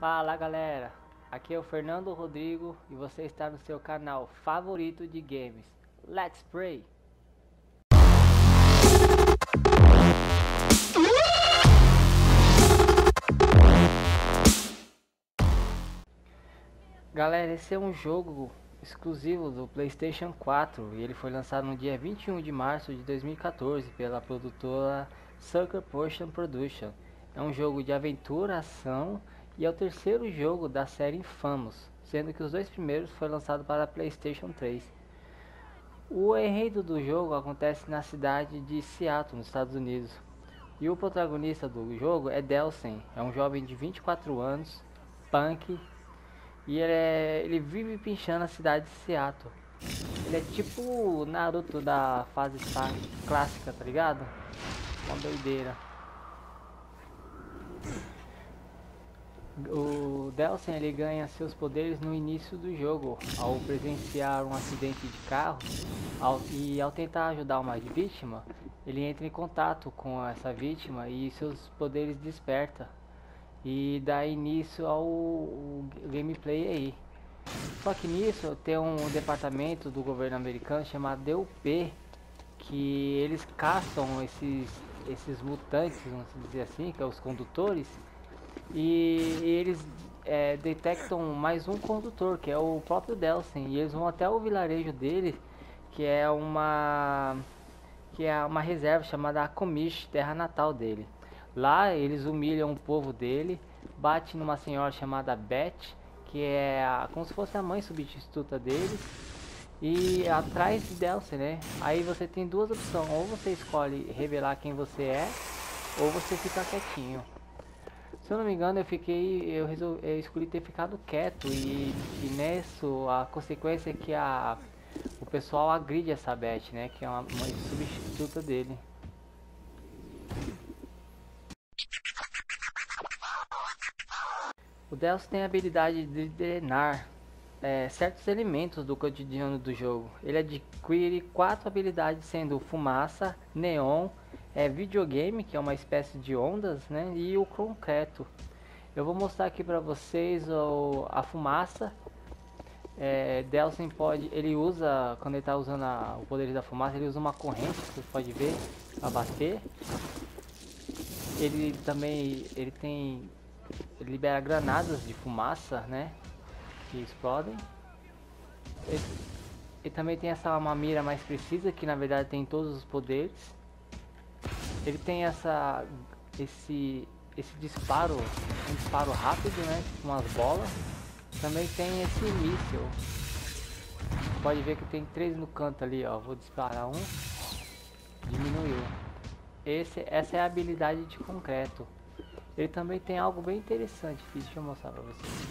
Fala galera, aqui é o Fernando Rodrigo e você está no seu canal favorito de games. Let's Play! Galera, esse é um jogo exclusivo do PlayStation 4 e ele foi lançado no dia 21 de março de 2014 pela produtora Sucker Potion Production. É um jogo de aventura, ação e é o terceiro jogo da série Infamous, sendo que os dois primeiros foram lançados para PlayStation 3. O enredo do jogo acontece na cidade de Seattle, nos Estados Unidos. E o protagonista do jogo é Delsen, é um jovem de 24 anos, punk, e ele, é, ele vive pinchando a cidade de Seattle. Ele é tipo o Naruto da fase clássica, tá ligado? Uma doideira. O Delsen ele ganha seus poderes no início do jogo, ao presenciar um acidente de carro ao, e ao tentar ajudar uma vítima, ele entra em contato com essa vítima e seus poderes desperta e dá início ao, ao gameplay aí. Só que nisso tem um departamento do governo americano chamado DUP que eles caçam esses esses mutantes, vamos dizer assim, que é os condutores e, e eles é, detectam mais um condutor, que é o próprio Delsen, e eles vão até o vilarejo dele, que é uma que é uma reserva chamada Akomish, terra natal dele. Lá eles humilham o povo dele, bate numa senhora chamada Beth, que é a, como se fosse a mãe substituta dele, e atrás de Delsen, né? Aí você tem duas opções, ou você escolhe revelar quem você é, ou você fica quietinho. Se eu não me engano, eu fiquei, eu, resolvi, eu escolhi ter ficado quieto e, e nisso a consequência é que a, o pessoal agride essa Beth, né? Que é uma, uma substituta dele. O Delcio tem a habilidade de drenar é, certos elementos do cotidiano do jogo. Ele adquire quatro habilidades, sendo fumaça, neon, é, videogame, que é uma espécie de ondas, né? E o concreto. Eu vou mostrar aqui para vocês o, a fumaça. É, Delsin pode, ele usa, quando ele está usando a, o poder da fumaça, ele usa uma corrente, você pode ver, para bater. Ele também, ele tem, ele libera granadas de fumaça, né? Que explodem. Ele, ele também tem essa uma mira mais precisa, que na verdade tem todos os poderes. Ele tem essa esse esse disparo, um disparo rápido, né, com umas bolas. Também tem esse míssil. Pode ver que tem três no canto ali, ó. Vou disparar um. Diminuiu. Esse, essa é a habilidade de concreto. Ele também tem algo bem interessante. Deixa eu mostrar pra vocês.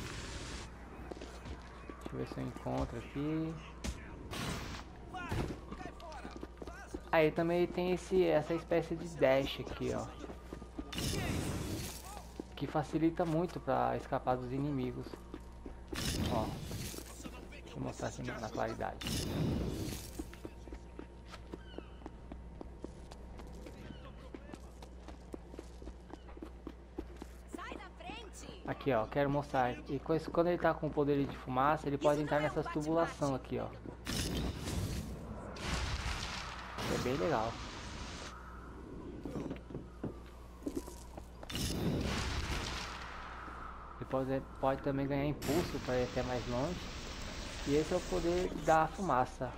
Deixa eu ver se eu encontro aqui. Aí também tem esse, essa espécie de dash aqui, ó. Que facilita muito para escapar dos inimigos. Ó. Eu mostrar na, na claridade. Aqui, ó, quero mostrar. E quando ele tá com o poder de fumaça, ele pode entrar nessas tubulação aqui, ó. Bem legal. Ele pode, pode também ganhar impulso para ir até mais longe. E esse é o poder da fumaça.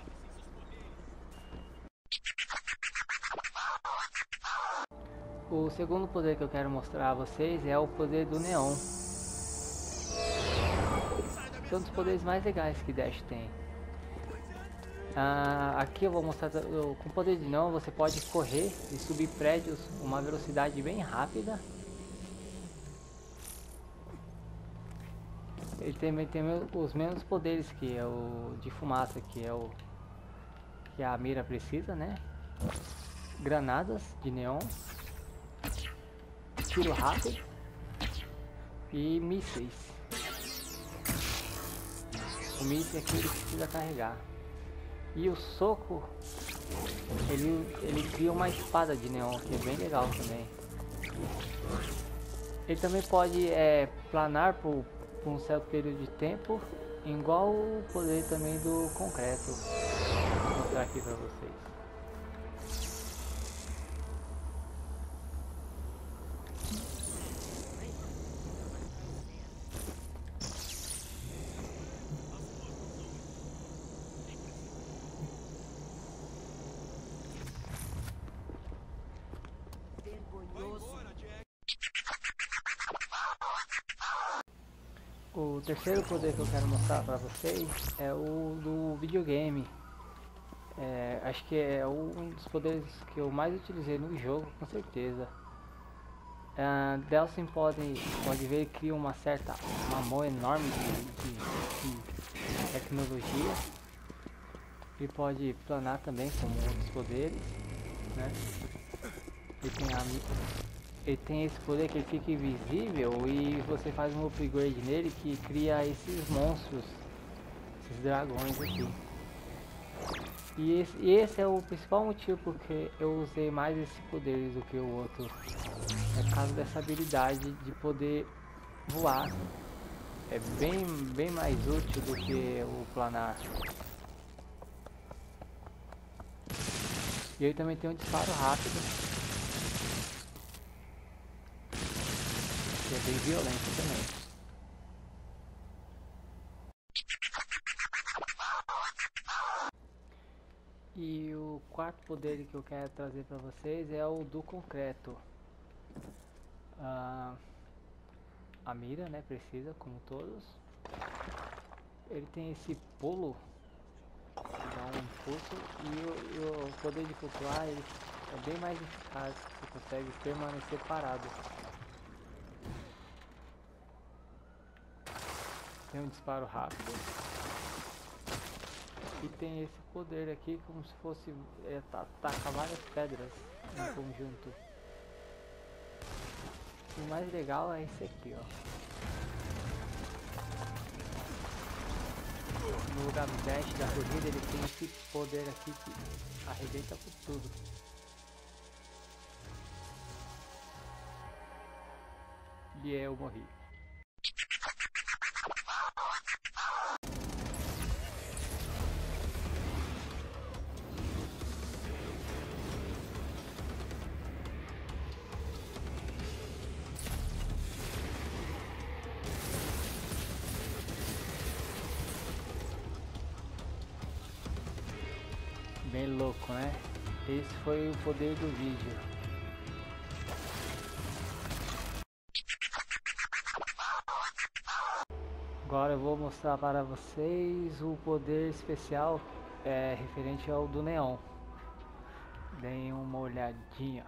O segundo poder que eu quero mostrar a vocês é o poder do neon. São um dos poderes mais legais que Dash tem. Ah, aqui eu vou mostrar com poder de não você pode correr e subir prédios uma velocidade bem rápida. Ele também tem os mesmos poderes que é o de fumaça que é o que a mira precisa, né? Granadas de neon, tiro rápido e mísseis. O míssil aqui ele precisa carregar. E o soco, ele, ele cria uma espada de neon, que é bem legal também. Ele também pode é, planar por, por um certo período de tempo, igual o poder também do concreto. Vou mostrar aqui para vocês. Terceiro poder que eu quero mostrar para vocês é o do videogame. É, acho que é um dos poderes que eu mais utilizei no jogo, com certeza. Uh, Delsin pode, pode ver que cria uma certa uma mão enorme de, de, de tecnologia. Ele pode planar também como outros poderes, né? Ele tem a ele tem esse poder que ele fica invisível e você faz um upgrade nele que cria esses monstros, esses dragões aqui. E esse, e esse é o principal motivo porque eu usei mais esse poder do que o outro. É por causa dessa habilidade de poder voar. É bem, bem mais útil do que o planar. E ele também tem um disparo rápido. É bem violento também. E o quarto poder que eu quero trazer para vocês é o do concreto. Ah, a mira, né, precisa, como todos. Ele tem esse pulo, dá um impulso, e o, o poder de flutuar ele é bem mais eficaz, você consegue permanecer parado. Tem um disparo rápido. E tem esse poder aqui como se fosse é, tacar várias pedras em conjunto. O mais legal é esse aqui, ó. No lugar do dash da corrida ele tem esse poder aqui que arrebenta por tudo. E eu morri. Bem louco, né? Esse foi o poder do vídeo. Agora eu vou mostrar para vocês o poder especial é, referente ao do neon. Deem uma olhadinha.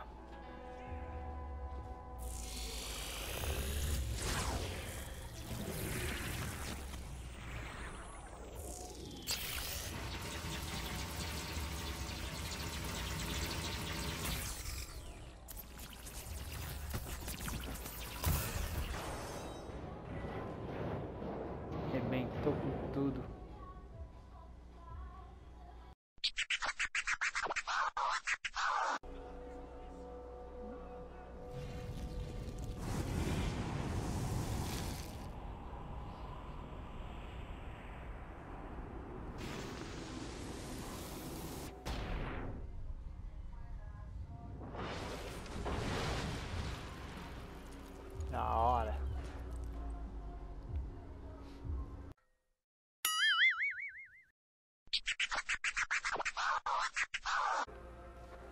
Tudo.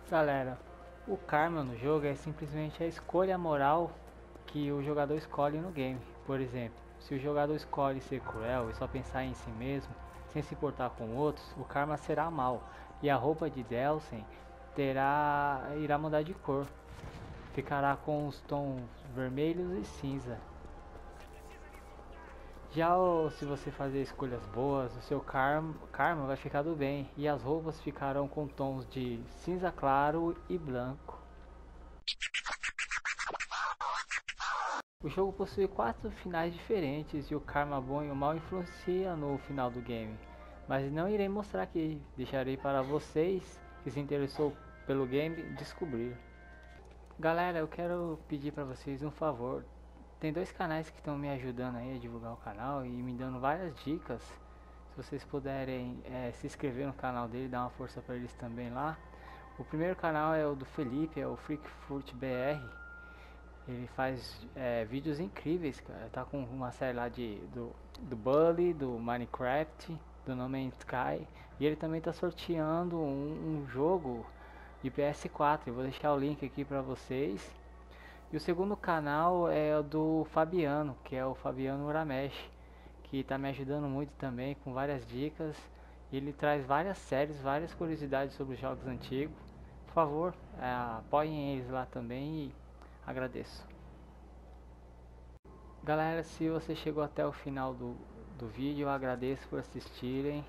Galera, o karma no jogo é simplesmente a escolha moral que o jogador escolhe no game. Por exemplo, se o jogador escolhe ser cruel e só pensar em si mesmo, sem se importar com outros, o karma será mal e a roupa de Delsen terá irá mudar de cor. Ficará com os tons vermelhos e cinza. Já se você fazer escolhas boas, o seu karma, karma vai ficar do bem e as roupas ficarão com tons de cinza claro e branco. O jogo possui quatro finais diferentes e o karma bom e o mal influencia no final do game, mas não irei mostrar aqui, deixarei para vocês que se interessou pelo game descobrir. Galera, eu quero pedir para vocês um favor, tem dois canais que estão me ajudando aí a divulgar o canal e me dando várias dicas. Se vocês puderem é, se inscrever no canal dele, dar uma força para eles também lá. O primeiro canal é o do Felipe, é o Freak Fruit BR. Ele faz é, vídeos incríveis, cara. Tá com uma série lá de, do, do Bully, do Minecraft, do No Man's Sky. E ele também tá sorteando um, um jogo de PS4. Eu vou deixar o link aqui para vocês. E o segundo canal é o do Fabiano, que é o Fabiano Uramesh, que está me ajudando muito também com várias dicas. Ele traz várias séries, várias curiosidades sobre os jogos antigos. Por favor, é, apoiem eles lá também e agradeço. Galera, se você chegou até o final do, do vídeo, agradeço por assistirem.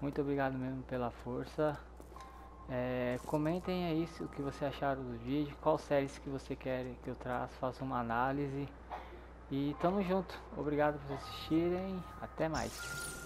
Muito obrigado mesmo pela força. É, comentem aí o que você acharam do vídeo, qual séries que você quer que eu traça, faça uma análise. E tamo junto. Obrigado por assistirem. Até mais.